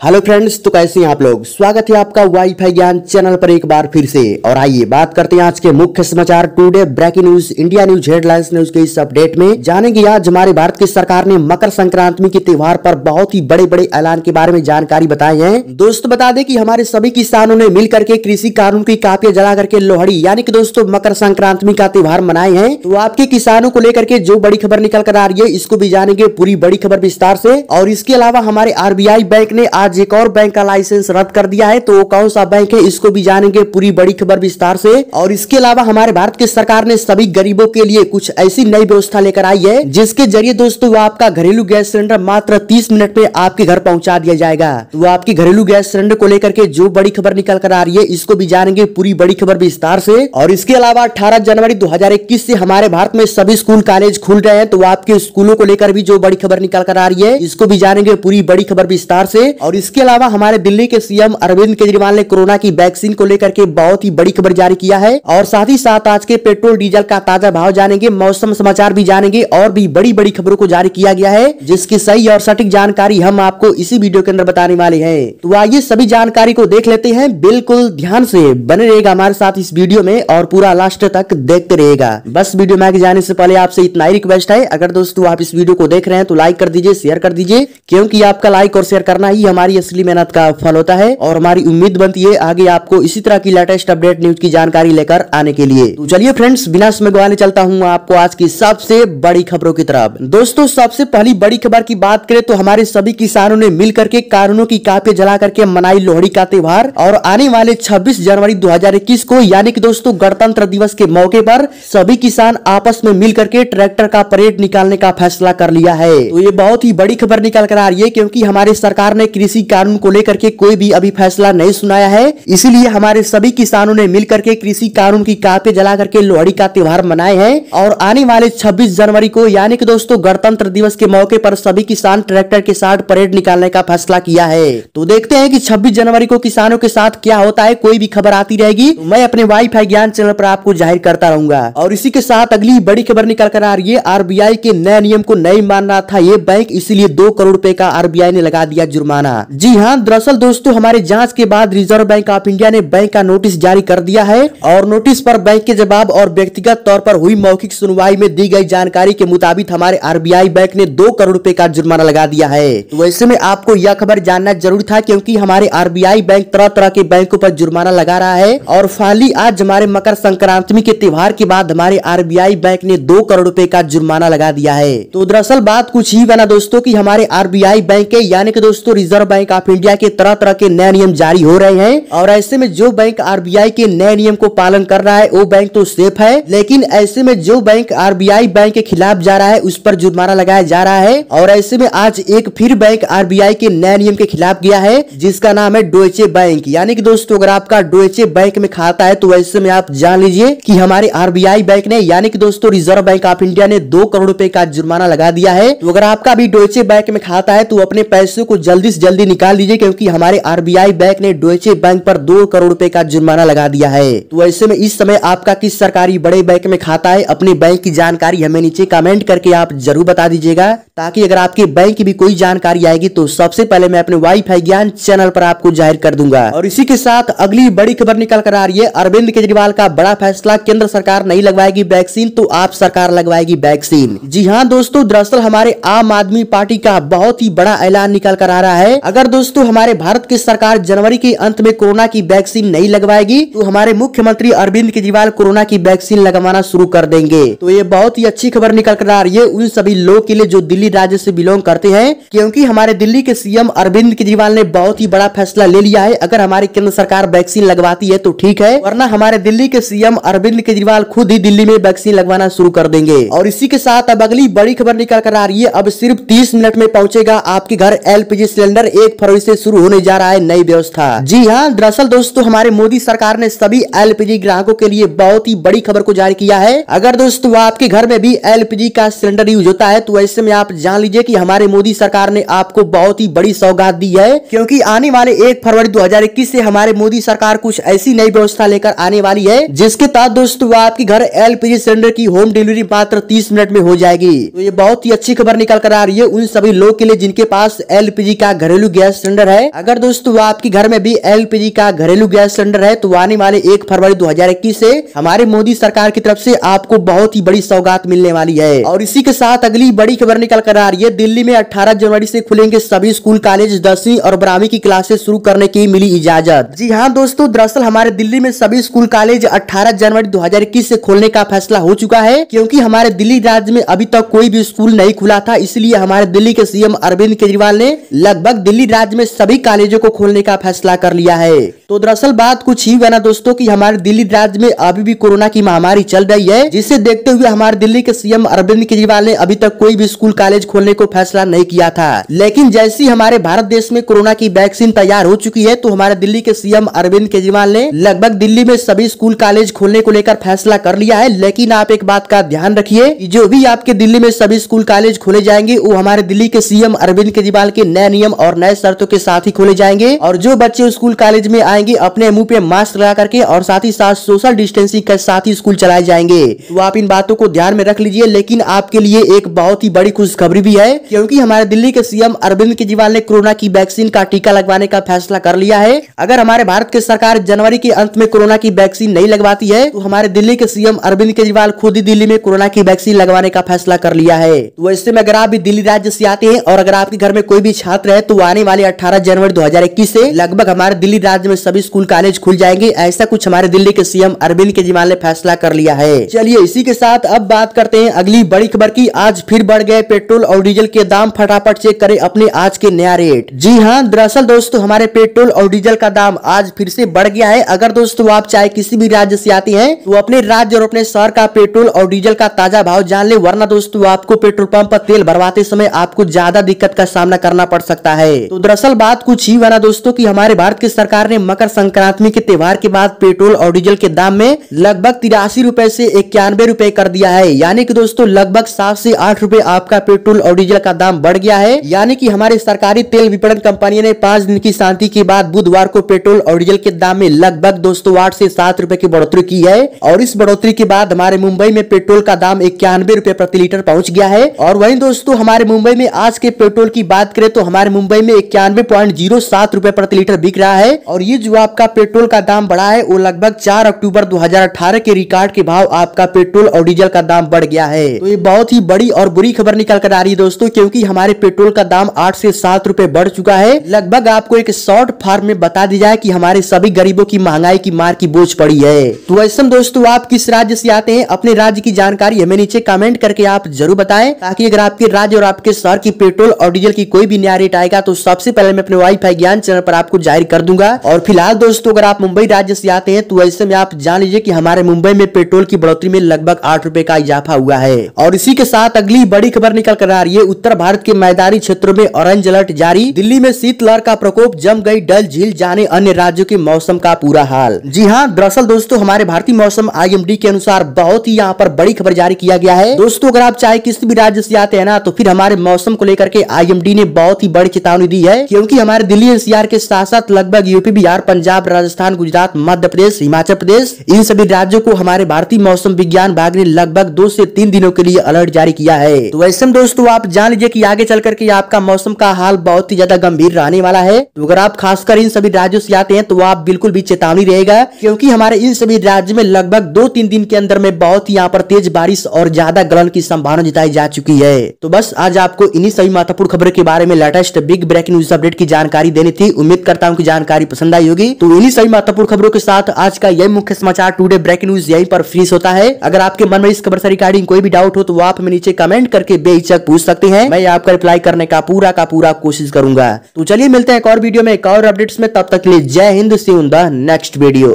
Hello friends तो कैसे हैं आप लोग? स्वागत है आपका वाईफाई ज्ञान चैनल पर एक बार फिर से। और आइए बात करते हैं आज के मुख्य समाचार। Today breaking news India news headlines news के इस अपडेट में जानेंगे आज हमारे भारत की सरकार ने मकर संक्रांति के त्योहार पर बहुत ही बड़े बड़े ऐलान के बारे में जानकारी बताई है। दोस्तों, बता दें की हमारे सभी किसानों ने मिल करके कृषि कानून की कापियाँ जला करके लोहड़ी, यानी की दोस्तों, मकर संक्रांति का त्योहार मनाए हैं। तो आपके किसानों को लेकर के जो बड़ी खबर निकल कर आ रही है, इसको भी जानेंगे पूरी बड़ी खबर विस्तार से। और इसके अलावा हमारे आरबीआई बैंक ने आज एक और बैंक का लाइसेंस रद्द कर दिया है तो वो कौन सा बैंक है, इसको भी जानेंगे पूरी बड़ी खबर विस्तार से। और इसके अलावा हमारे भारत की सरकार ने सभी गरीबों के लिए कुछ ऐसी नई व्यवस्था लेकर आई है, जिसके ज़रिए दोस्तों वो आपका घरेलू गैस सिलेंडर मात्र तीस मिनट में आपके घर पहुँचा दिया जाएगा। वो आपकी घरेलू गैस सिलेंडर को लेकर के जो बड़ी खबर निकल कर आ रही है, इसको भी जानेंगे पूरी बड़ी खबर विस्तार से। और इसके अलावा अठारह जनवरी दो से हमारे भारत में सभी स्कूल कॉलेज खुल रहे हैं तो आपके स्कूलों को लेकर भी जो बड़ी खबर निकल कर आ रही है, इसको भी जानेंगे पूरी बड़ी खबर विस्तार से। और इसके अलावा हमारे दिल्ली के सीएम अरविंद केजरीवाल ने कोरोना की वैक्सीन को लेकर के बहुत ही बड़ी खबर जारी किया है। और साथ ही साथ आज के पेट्रोल, डीजल का ताज़ा भाव जानेंगे, मौसम समाचार भी जानेंगे और भी बड़ी बड़ी खबरों को जारी किया गया है, जिसकी सही और सटीक जानकारी हम आपको इसी वीडियो के अंदर बताने वाले है। तो आइए सभी जानकारी को देख लेते हैं। बिल्कुल ध्यान से बने रहेगा हमारे साथ इस वीडियो में और पूरा लास्ट तक देखते रहेगा बस वीडियो में आगे जाने से पहले आपसे इतना ही रिक्वेस्ट है, अगर दोस्तों आप इस वीडियो को देख रहे हैं तो लाइक कर दीजिए, शेयर कर दीजिए, क्योंकि आपका लाइक और शेयर करना ही हमारी असली मेहनत का फल होता है और हमारी उम्मीद बनती है आगे आपको इसी तरह की लेटेस्ट अपडेट न्यूज़ की जानकारी लेकर आने के लिए। तो चलिए फ्रेंड्स बिना समय गवाने चलता हूँ आपको आज की सबसे बड़ी खबरों की तरफ़। दोस्तों, सबसे पहली बड़ी खबर की बात करें तो हमारे सभी किसानों ने मिल करके कानूनों की कापे जला करके मनाई लोहड़ी का त्योहार और आने वाले 26 जनवरी 2021 को यानी की दोस्तों गणतंत्र दिवस के मौके पर सभी किसान आपस में मिल करके ट्रैक्टर का परेड निकालने का फैसला कर लिया है। तो ये बहुत ही बड़ी खबर निकल कर आ रही है क्योंकि हमारे सरकार ने कृषि कानून को लेकर के कोई भी अभी फैसला नहीं सुनाया है। इसीलिए हमारे सभी किसानों ने मिल करके कृषि कानून की कापे जला करके लोहड़ी का त्योहार मनाए हैं और आने वाले 26 जनवरी को यानी कि दोस्तों गणतंत्र दिवस के मौके पर सभी किसान ट्रैक्टर के साथ परेड निकालने का फैसला किया है। तो देखते हैं कि 26 जनवरी को किसानों के साथ क्या होता है, कोई भी खबर आती रहेगी। तो मैं अपने वाईफाई ज्ञान चैनल पर आपको ज़ाहिर करता रहूँगा। और इसी के साथ अगली बड़ी खबर निकल कर आ रही है। आरबीआई के नए नियम को नहीं मान रहा था ये बैंक, इसीलिए दो करोड़ रूपए का आरबीआई ने लगा दिया जुर्माना। जी हाँ दरअसल दोस्तों, हमारे जाँच के बाद रिज़र्व बैंक ऑफ़ इंडिया ने बैंक का नोटिस जारी कर दिया है और नोटिस पर बैंक के जवाब और व्यक्तिगत तौर पर हुई मौखिक सुनवाई में दी गई जानकारी के मुताबिक हमारे आरबीआई बैंक ने दो करोड़ रूपए का जुर्माना लगा दिया है। वैसे में आपको यह खबर जानना ज़रूरी था क्योंकि हमारे आरबीआई बैंक तरह तरह के बैंकों पर जुर्माना लगा रहा है और फाली आज हमारे मकर संक्रांति के त्योहार के बाद हमारे आरबीआई बैंक ने दो करोड़ रूपए का जुर्माना लगा दिया है। तो दरअसल बात कुछ ही बना दोस्तों की हमारे आरबीआई बैंक के, यानी कि दोस्तों, रिज़र्व बैंक ऑफ़ इंडिया के तरह तरह के नए नियम जारी हो रहे हैं और ऐसे में जो बैंक आरबीआई के नए नियम को पालन कर रहा है, वो बैंक तो सेफ़ है, लेकिन ऐसे में जो बैंक आरबीआई बैंक के खिलाफ जा रहा है, उस पर जुर्माना लगाया जा रहा है और ऐसे में आज एक फिर बैंक आरबीआई के नए नियम के खिलाफ गया है, जिसका नाम है डोएचे बैंक यानी कि दोस्तों, अगर आपका डोएचे बैंक में खाता है तो ऐसे में आप जान लीजिए कि हमारे आरबीआई बैंक ने, यानी कि दोस्तों रिज़र्व बैंक ऑफ़ इंडिया ने दो करोड़ रूपए का जुर्माना लगा दिया है। तो अगर आपका भी डोएचे बैंक में खाता है तो अपने पैसे को जल्दी से जल्दी निकाल लीजिए क्योंकि हमारे आरबीआई बैंक ने डोचे बैंक पर दो करोड़ रुपए का जुर्माना लगा दिया है। तो ऐसे में इस समय आपका किस सरकारी बड़े बैंक में खाता है, अपने बैंक की जानकारी हमें नीचे कमेंट करके आप ज़रूर बता दीजिएगा, ताकि अगर आपके बैंक की भी कोई जानकारी आएगी तो सबसे पहले मैं अपने वाईफाई ज्ञान चैनल पर आपको ज़ाहिर कर दूँगा। और इसी के साथ अगली बड़ी खबर निकल कर आ रही है। अरविंद केजरीवाल का बड़ा फैसला, केंद्र सरकार नहीं लगवाएगी वैक्सीन तो आप सरकार लगवाएगी वैक्सीन। जी हाँ दोस्तों, दरअसल हमारे आम आदमी पार्टी का बहुत ही बड़ा ऐलान निकल कर आ रहा है। अगर दोस्तों हमारे भारत की सरकार जनवरी के अंत में कोरोना की वैक्सीन नहीं लगवाएगी तो हमारे मुख्यमंत्री अरविंद केजरीवाल कोरोना की वैक्सीन लगवाना शुरू कर देंगे। तो ये बहुत ही अच्छी खबर निकल कर आ रही है उन सभी लोगों के लिए जो दिल्ली राज्य से बिलोंग करते हैं, क्योंकि हमारे दिल्ली के सीएम अरविंद केजरीवाल ने बहुत ही बड़ा फैसला ले लिया है। अगर हमारी केंद्र सरकार वैक्सीन लगवाती है तो ठीक है, वरना हमारे दिल्ली के सीएम अरविंद केजरीवाल खुद ही दिल्ली में वैक्सीन लगवाना शुरू कर देंगे। और इसी के साथ अब अगली बड़ी खबर निकल कर आ रही है। अब सिर्फ़ तीस मिनट में पहुंचेगा आपके घर एलपीजी सिलेंडर एक फरवरी से शुरू होने जा रहा है नई व्यवस्था। जी हाँ दरअसल दोस्तों, हमारे मोदी सरकार ने सभी एलपीजी ग्राहकों के लिए बहुत ही बड़ी खबर को जारी किया है। अगर दोस्तों, आपके घर में भी एलपीजी का सिलेंडर यूज़ होता है तो ऐसे में आप जान लीजिए की हमारे मोदी सरकार ने आपको बहुत ही बड़ी सौगात दी है, क्यूँकी आने वाले एक फरवरी 2021 से हमारे मोदी सरकार कुछ ऐसी नई व्यवस्था लेकर आने वाली है, जिसके तहत दोस्तों, आपके घर एलपीजी सिलेंडर की होम डिलीवरी मात्र तीस मिनट में हो जाएगी। तो ये बहुत ही अच्छी खबर निकल कर आ रही है उन सभी लोग के लिए जिनके पास एलपीजी का घरेलू घरेलू गैस सिलेंडर है। अगर दोस्तों आपके घर में भी एलपीजी का घरेलू गैस सिलेंडर है तो आने वाले एक फरवरी दो से हमारे मोदी सरकार की तरफ़ से आपको बहुत ही बड़ी सौगात मिलने वाली है। और इसी के साथ अगली बड़ी खबर निकल कर आ रही है। दिल्ली में अठारह जनवरी से खुलेंगे सभी स्कूल, कॉलेज, दसवीं और बारहवीं की क्लासेस शुरू करने की मिली इजाज़त। जी हाँ दोस्तों, दरअसल हमारे दिल्ली में सभी स्कूल, कॉलेज अठारह जनवरी दो से खोलने का फैसला हो चुका है, क्योंकि हमारे दिल्ली राज्य में अभी तक कोई भी स्कूल नहीं खुला था। इसलिए हमारे दिल्ली के सीएम अरविंद केजरीवाल ने लगभग दिल्ली राज्य में सभी कॉलेजों को खोलने का फैसला कर लिया है। तो दरअसल बात कुछ ही हुआ ना दोस्तों की हमारे दिल्ली राज्य में अभी भी कोरोना की महामारी चल रही है, जिसे देखते हुए हमारे दिल्ली के सीएम अरविंद केजरीवाल ने अभी तक कोई भी स्कूल कॉलेज खोलने को फैसला नहीं किया था। लेकिन जैसे ही हमारे भारत देश में कोरोना की वैक्सीन तैयार हो चुकी है तो हमारे दिल्ली के सीएम अरविंद केजरीवाल ने लगभग दिल्ली में सभी स्कूल कॉलेज खोलने को लेकर फैसला कर लिया है। लेकिन आप एक बात का ध्यान रखिए जो भी आपके दिल्ली में सभी स्कूल कॉलेज खोले जाएँगे, वो हमारे दिल्ली के सीएम अरविंद केजरीवाल के नए नियम और नए शर्तों के साथ ही खोले जाएँगे और जो बच्चे स्कूल, कॉलेज में आएँगे, अपने मुँह पे मास्क लगा करके और साथ ही साथ सोशल डिस्टेंसिंग के साथ ही स्कूल चलाए जाएँगे। तो आप इन बातों को ध्यान में रख लीजिए, लेकिन आपके लिए एक बहुत ही बड़ी खुशखबरी भी है, क्योंकि हमारे दिल्ली के सीएम अरविंद केजरीवाल ने कोरोना की वैक्सीन का टीका लगवाने का फैसला कर लिया है। अगर हमारे भारत की सरकार जनवरी के अंत में कोरोना की वैक्सीन नहीं लगवाती है तो हमारे दिल्ली के सीएम अरविंद केजरीवाल खुद ही दिल्ली में कोरोना की वैक्सीन लगवाने का फैसला कर लिया है। तो ऐसे में अगर आप भी दिल्ली राज्य से आते हैं और अगर आपके घर में कोई भी छात्र है तो आने वाले अठारह जनवरी दो से लगभग हमारे दिल्ली राज्य में सभी स्कूल कॉलेज खुल जाएँगे। ऐसा कुछ हमारे दिल्ली के सीएम अरविंद केजरीवाल ने फैसला कर लिया है। चलिए इसी के साथ अब बात करते हैं अगली बड़ी खबर की। आज फिर बढ़ गए पेट्रोल और डीजल के दाम। फटाफट चेक करें अपने आज के नया रेट। जी हाँ दरअसल दोस्तों, हमारे पेट्रोल और डीजल का दाम आज फिर से बढ़ गया है। अगर दोस्तों, आप चाहे किसी भी राज्य से आते हैं तो अपने राज्य और अपने शहर का पेट्रोल और डीजल का ताज़ा भाव जान ले, वरना दोस्तों, आपको पेट्रोल पंप पर तेल भरवाते समय आपको ज़्यादा दिक्कत का सामना करना पड़ सकता है। तो दरअसल बात कुछ ही हुआ ना दोस्तों की हमारे भारत की सरकार ने मकर संक्रांति के त्योहार के बाद पेट्रोल और डीजल के दाम में लगभग तिरासी रूपए ऐसी इक्यानवे रूपए कर दिया है। यानी कि दोस्तों लगभग सात से आठ रूपए आपका पेट्रोल और डीजल का दाम बढ़ गया है। यानी कि हमारे सरकारी तेल विपणन कंपनी ने पाँच दिन की शांति के बाद बुधवार को पेट्रोल और डीजल के दाम में लगभग दोस्तों आठ ऐसी सात रूपए की बढ़ोतरी की है। और इस बढ़ोतरी के बाद हमारे मुंबई में पेट्रोल का दाम इक्यानवे रूपए प्रति लीटर पहुँच गया है। और वहीं दोस्तों हमारे मुंबई में आज के पेट्रोल की बात करें तो हमारे मुंबई में इक्यानवे पॉइंट ज़ीरो सात रूपए प्रति लीटर बिक रहा है और ये जो आपका पेट्रोल का दाम बढ़ा है, वो लगभग चार अक्टूबर 2018 के रिकॉर्ड के भाव आपका पेट्रोल और डीजल का दाम बढ़ गया है। तो ये बहुत ही बड़ी और बुरी खबर निकल कर आ रही है दोस्तों, क्योंकि हमारे पेट्रोल का दाम आठ से सात रूपए बढ़ चुका है। लगभग आपको एक शॉर्ट फार्म में बता दी जाए की हमारे सभी गरीबों की महँगाई की मार की बोझ पड़ी है। तो ऐसे दोस्तों, आप किस राज्य से आते हैं, अपने राज्य की जानकारी हमें नीचे कमेंट करके आप ज़रूर बताएँ, ताकि अगर आपके राज्य और आपके शहर की पेट्रोल और डीजल की कोई भी नया रेट आएगा तो सबसे पहले मैं अपने वाईफाई ज्ञान चैनल पर आपको ज़ाहिर कर दूँगा। और फ़िलहाल दोस्तों, अगर आप मुंबई राज्य से आते हैं तो ऐसे में आप जान लीजिए कि हमारे मुंबई में पेट्रोल की बढ़ोतरी में लगभग आठ रूपए का इजाफा हुआ है। और इसी के साथ अगली बड़ी खबर निकल कर आ रही है। उत्तर भारत के मैदानी क्षेत्रों में ऑरेंज अलर्ट जारी। दिल्ली में शीतलहर का प्रकोप जम गई डल झील, जाने अन्य राज्यों के मौसम का पूरा हाल। जी हाँ दरअसल दोस्तों, हमारे भारतीय मौसम आईएमडी के अनुसार बहुत ही यहाँ पर बड़ी खबर जारी किया गया है। दोस्तों, अगर आप चाहे किसी भी राज्य से आते हैं ना तो फिर हमारे मौसम को लेकर के आई ने बहुत ही बड़ी चेतावनी दी है, क्योंकि हमारे दिल्ली एनसीआर के साथ साथ लगभग यूपी, बिहार, पंजाब, राजस्थान, गुजरात, मध्य प्रदेश, हिमाचल प्रदेश, इन सभी राज्यों को हमारे भारतीय मौसम विज्ञान विभाग ने लगभग दो से तीन दिनों के लिए अलर्ट जारी किया है। तो में दोस्तों, आप जान लीजिए की आगे चल करके आपका मौसम का हाल बहुत ही ज़्यादा गंभीर रहने वाला है। तो अगर आप खासकर इन सभी राज्यों से आते हैं तो आप बिल्कुल भी चेतावनी रहेगा, क्योंकि हमारे इन सभी राज्य में लगभग दो तीन दिन के अंदर में बहुत ही यहाँ पर तेज बारिश और ज़्यादा गलन की संभावना जताई जा चुकी है। तो बस आज आपको इन्हीं सभी महत्वपूर्ण खबरों के बारे में latest big breaking news update की जानकारी देनी थी। उम्मीद करता हूँ की जानकारी पसंद आई होगी। तो इन्हीं सभी महत्वपूर्ण खबरों के साथ आज का यही मुख्य समाचार टूडे ब्रेकिंग न्यूज़ यही पर फ्रीज होता है। अगर आपके मन में इस खबर से रिगार्डिंग कोई भी डाउट हो तो आप हमें नीचे कमेंट करके बेहिचक पूछ सकते हैं। मैं आपका रिप्लाई करने का पूरा का पूरा कोशिश करूँगा। तो चलिए मिलते हैं एक और वीडियो में, एक और अपडेट्स में। तब तक लिए जय Hind, see the next video.